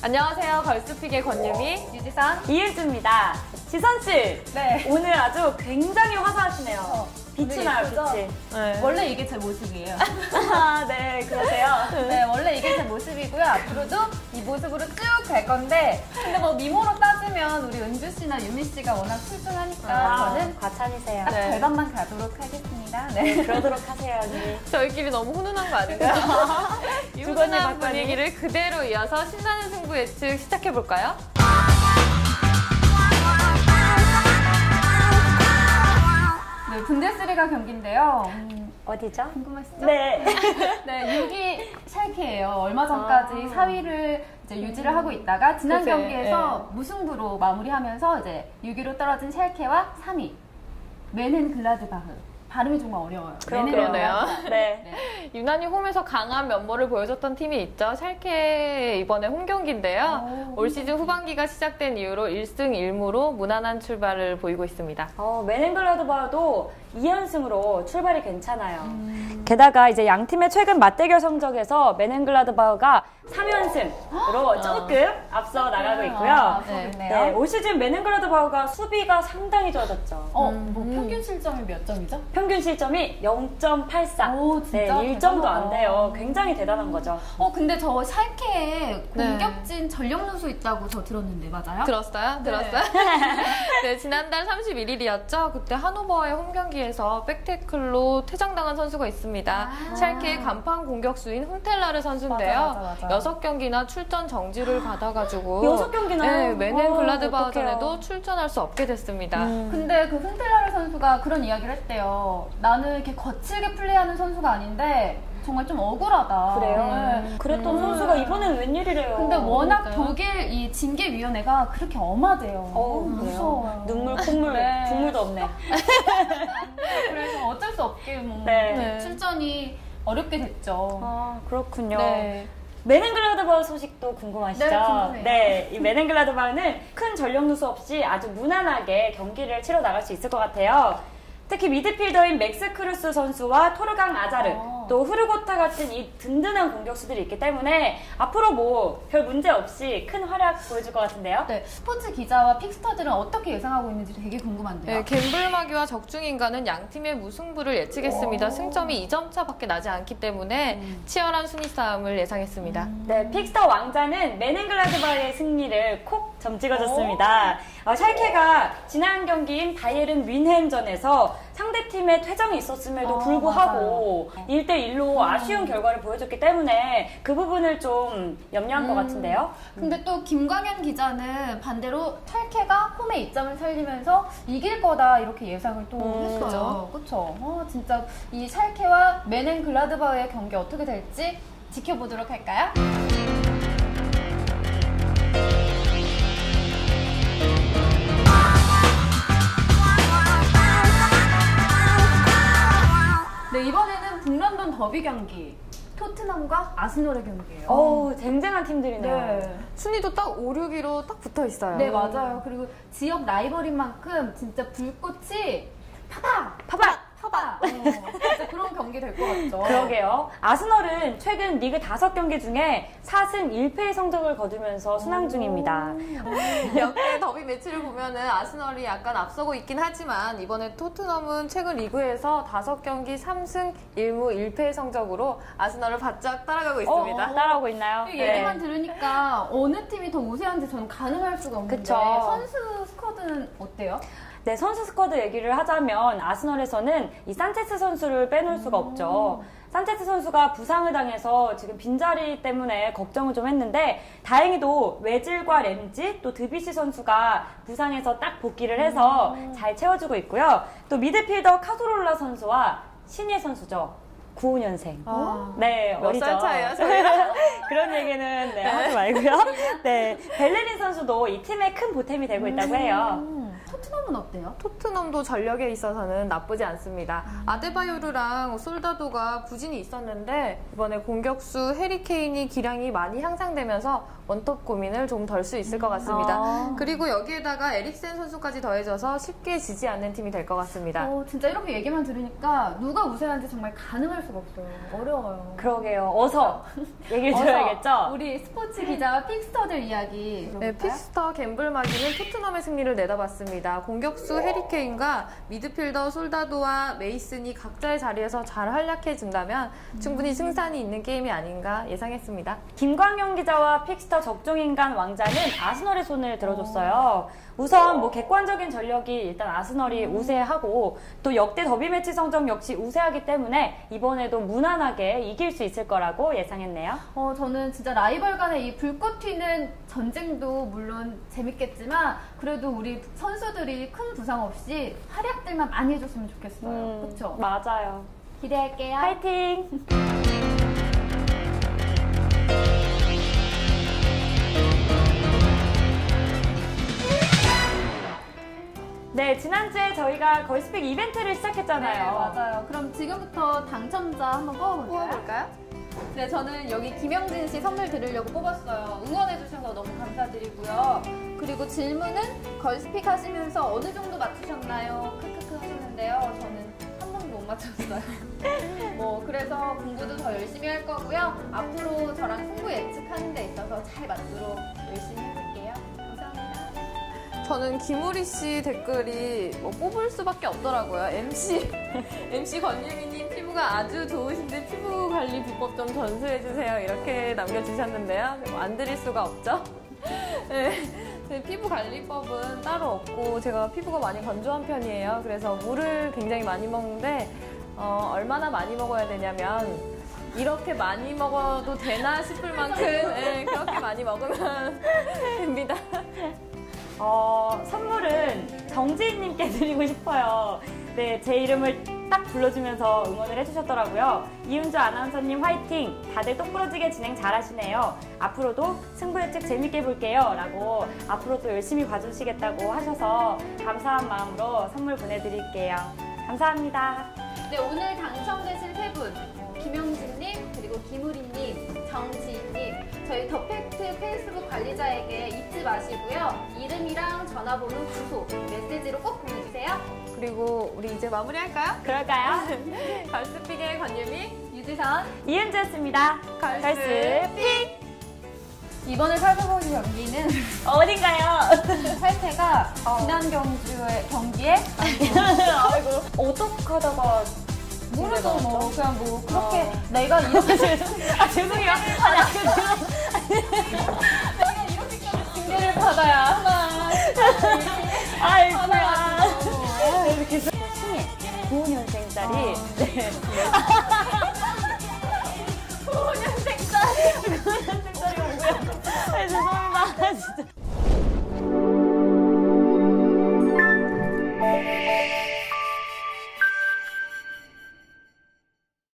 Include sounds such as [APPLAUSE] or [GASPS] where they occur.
안녕하세요. 걸스픽의 권유미, 유지선. 이은주입니다. 지선 씨, 네. 오늘 아주 굉장히 화사하시네요. 어, 빛이 예쁘죠? 빛이. 네. 원래 이게 제 모습이에요. [LAUGHS] 아, 네, 그러세요. 네, 원래 이게 제 모습이고요. 앞으로도 이 모습으로 쭉 갈 건데, 근데 뭐 미모로 따지면 우리 은주 씨나 유미 씨가 워낙 출중하니까 아, 저는 과찬이세요. 딱 네. 절반만 가도록 하겠습니다. 네. 그러도록 하세요, 언니. [LAUGHS] 저희끼리 너무 훈훈한 거 아닌가요? 받거니. [LAUGHS] 분위기를 그대로 이어서 신나는 승부 예측 시작해볼까요? 네, 분데스리가 경기인데요. 음, 어디죠? 궁금하시죠? 네. [LAUGHS] 네, 6위 샬케예요. 얼마 전까지 아. 4위를 이제 유지를 하고 있다가 지난 그치, 경기에서 무승부로 마무리하면서 이제 6위로 떨어진 샬케와 3위 메넨 글라드바흐. 발음이 정말 어려워요. 그러네요. 네. 네. 유난히 홈에서 강한 면모를 보여줬던 팀이 있죠. 샬케 이번에 홈 경기인데요. 오. 올 시즌 후반기가 시작된 이후로 1승 1무로 무난한 출발을 보이고 있습니다. 어, 맨앤글라드바도 2연승으로 출발이 괜찮아요. 게다가 이제 양 팀의 최근 맞대결 성적에서 맨앤글라드바가 3 연승으로 조금 앞서 나가고 있고요. 아, 네. 그렇네요. 네, 올 시즌 맨앤글라드바가 수비가 상당히 좋아졌죠. 어, 뭐 평균 실점이 몇 점이죠? 평균 실점이 0.84. 오, 진짜 네, 1점도 안. 돼요. 굉장히 대단한 거죠. 어, 근데 저 샬케에 네. 공격진 전력 누수 있다고 저 들었는데 맞아요? 들었어요? 네. 들었어요? [LAUGHS] 네, 지난달 31일이었죠. 그때 하노버의 홈 경기에서 백태클로 퇴장당한 선수가 있습니다. 아. 샬케의 간판 공격수인 훈텔라르 선수인데요. 맞아, 맞아, 맞아. 여섯 경기나 출전 정지를 받아가지고 [GASPS] 여섯 경기나요? 네, 메넨 어, 글라드바전에도. 출전할 수 없게 됐습니다. 음. 근데 그 훈텔라르 선수가 그런 이야기를 했대요. 나는 이렇게 거칠게 플레이하는 선수가 아닌데 정말 좀 억울하다. 그래요? 네. 그랬던 음. 선수가 이번엔 웬일이래요. 근데 워낙 그러니까요. 독일 이 징계위원회가 그렇게 엄하대요. 어우, 음, 그래요? 무서워요. 눈물, 콧물, 네. 국물도 없네. [LAUGHS] 그래서 어쩔 수 없게 뭐 네. 네. 출전이 어렵게 됐죠. 아, 그렇군요. 네. 묀헨글라드바흐 소식도 궁금하시죠? 네, 궁금해요. 네, 이 묀헨글라드바흐는 큰 전력 누수 없이 아주 무난하게 경기를 치러 나갈 수 있을 것 같아요. 특히 미드필더인 맥스 크루스 선수와 토르강 아자르, 어. 또 후르고타 같은 이 든든한 공격수들이 있기 때문에 앞으로 뭐 별 문제 없이 큰 활약 보여줄 것 같은데요. 네, 스포츠 기자와 pickster들은 어떻게 예상하고 있는지 되게 궁금한데요. 네, 갬블마기와 적중인간은 양 팀의 무승부를 예측했습니다. 오. 승점이 2점 차밖에 나지 않기 때문에 치열한 순위 싸움을 예상했습니다. 네, pickster 왕자는 묀헨글라드바흐의 승리를 콕 점 찍어줬습니다. 어, 샬케가 지난 경기인 바이에른 뮌헨전에서 상대팀의 퇴장이 있었음에도 어, 불구하고 1대1로 아쉬운 결과를 보여줬기 때문에 그 부분을 좀 염려한 것 같은데요. 근데 또 김광현 기자는 반대로 찰케가 홈의 이점을 살리면서 이길 거다 이렇게 예상을 또 음, 했어요. 그렇죠. 어, 진짜 이 샬케와 메넨 글라드바우의 경기 어떻게 될지 지켜보도록 할까요? 네 이번에는 북런던 더비 경기 토트넘과 아스널의 경기예요. 어우, 쟁쟁한 팀들이네요. 네. 순위도 딱 5, 6위로 딱 붙어 있어요. 네 맞아요. 그리고 지역 라이벌인 만큼 진짜 불꽃이 파박 파박! 파박. 어, 진짜 그런 경기 될 것 같죠. 그러게요. 아스널은 최근 리그 5경기 중에 4승 1패의 성적을 거두면서 순항 중입니다. 역대 더비 매치를 보면은 아스널이 약간 앞서고 있긴 하지만 이번에 토트넘은 최근 리그에서 5경기 3승 1무 1패의 성적으로 아스널을 바짝 따라가고 있습니다. 어, 따라오고 있나요? 이 얘기만 들으니까 어느 팀이 더 우세한지 저는 가늠할 수가 없는데 그쵸. 선수 squad는 어때요? 네, 선수 스쿼드 얘기를 하자면 아스널에서는 이 산체스 선수를 빼놓을 수가 없죠. 산체스 선수가 부상을 당해서 지금 빈자리 때문에 걱정을 좀 했는데 다행히도 외질과 램지 또 드비시 선수가 부상에서 딱 복귀를 해서 잘 채워주고 있고요. 또 미드필더 카소롤라 선수와 신예 선수죠. 95년생. 아. 네, 몇 어리죠. 살 차이예요, [LAUGHS] 저희랑? 그런 얘기는 네, 하지 말고요. 네, 벨레린 선수도 이 팀의 큰 보탬이 되고 있다고 해요. 음, 토트넘은 어때요? 토트넘도 전력에 있어서는 나쁘지 않습니다. 음. 아데바요르랑 솔다도가 부진이 있었는데 이번에 공격수 해리케인이 기량이 많이 향상되면서 원톱 고민을 좀 덜 수 있을 것 같습니다. 아. 그리고 여기에다가 에릭센 선수까지 더해져서 쉽게 지지 않는 팀이 될 것 같습니다. 어, 진짜 이렇게 얘기만 들으니까 누가 우세한지 정말 가늠할 수가 없어요. 어려워요. 그러게요. 어서 [LAUGHS] 얘기를 어서 들어야겠죠? 우리 스포츠 기자와 pickster들 이야기 네, 들어볼까요? pickster 갬블마기는 토트넘의 승리를 내다봤습니다. 공격수 해리케인과 미드필더 솔다도와 메이슨이 각자의 자리에서 잘 활약해준다면 충분히 승산이 있는 게임이 아닌가 예상했습니다. 김광용 기자와 pickster 적중인간 왕자는 아스널의 손을 들어줬어요. 우선 뭐 객관적인 전력이 일단 아스널이 우세하고 또 역대 더비 매치 성적 역시 우세하기 때문에 이번에도 무난하게 이길 수 있을 거라고 예상했네요. 어, 저는 진짜 라이벌 간의 이 불꽃 튀는 전쟁도 물론 재밌겠지만 그래도 우리 선수 들이 큰 부상 없이 활약들만 많이 해줬으면 좋겠어요. 음, 그렇죠? 맞아요. 기대할게요. 파이팅! [LAUGHS] 네, 지난주에 저희가 걸스픽 이벤트를 시작했잖아요. 네, 맞아요. 그럼 지금부터 당첨자 한번 뽑아볼까요? 뽑아볼까요? 네, 저는 여기 김영진 씨 선물 드리려고 뽑았어요. 응원해주셔서 너무 감사드리고요. 그리고 질문은 걸스픽 하시면서 어느 정도 맞추셨나요? 크크크 하셨는데요. 저는 한 번도 못 맞췄어요. [LAUGHS] 뭐, 그래서 공부도 더 열심히 할 거고요. 앞으로 저랑 승부 예측하는 데 있어서 잘 맞도록 열심히 해볼게요. 감사합니다. 저는 김우리 씨 댓글이 뭐 뽑을 수밖에 없더라고요. MC, [LAUGHS] MC 권유미님 피부가 아주 좋으신데 피부 관리 비법 좀 전수해 주세요. 이렇게 남겨주셨는데요. 뭐 안 드릴 수가 없죠. [LAUGHS] 네. 제 피부 관리법은 따로 없고 제가 피부가 많이 건조한 편이에요. 그래서 물을 굉장히 많이 먹는데 어, 얼마나 많이 먹어야 되냐면 이렇게 많이 먹어도 되나 싶을 만큼 네, 그렇게 많이 먹으면 [LAUGHS] 됩니다. 어, 선물은 정지인님께 [LAUGHS] 드리고 싶어요. 네, 제 이름을 딱 불러주면서 응원을 해주셨더라고요. 이윤주 아나운서님 화이팅! 다들 똑부러지게 진행 잘하시네요. 앞으로도 승부 예측 재밌게 볼게요. 라고 앞으로도 열심히 봐주시겠다고 하셔서 감사한 마음으로 선물 보내드릴게요. 감사합니다. 네, 오늘 당첨되신 세 분, 김영진님, 그리고 김우리님, 정지희님, 저희 더팩트 페이스북 관리자에게 잊지 마시고요. 이름이랑 전화번호, 주소, 메시지로 꼭 보내주세요. 그리고 우리 이제 마무리할까요? 그럴까요? [LAUGHS] 걸스픽의 권유미 유지선. 이은주였습니다. 걸스 걸스 이번에 살펴보는 경기는 [LAUGHS] 어딘가요? [LAUGHS] 탈퇴가 지난 경주의 경기에? [LAUGHS] 아이고, 어떡하다가 모르도 뭐. 그냥 뭐 그렇게 어. 내가 이렇게 아 죄송해요. 아니 아니 내가 이렇게까지 징계를 받아야 하나. 아이고야. 이렇게 승혜 9년생짜리. 네.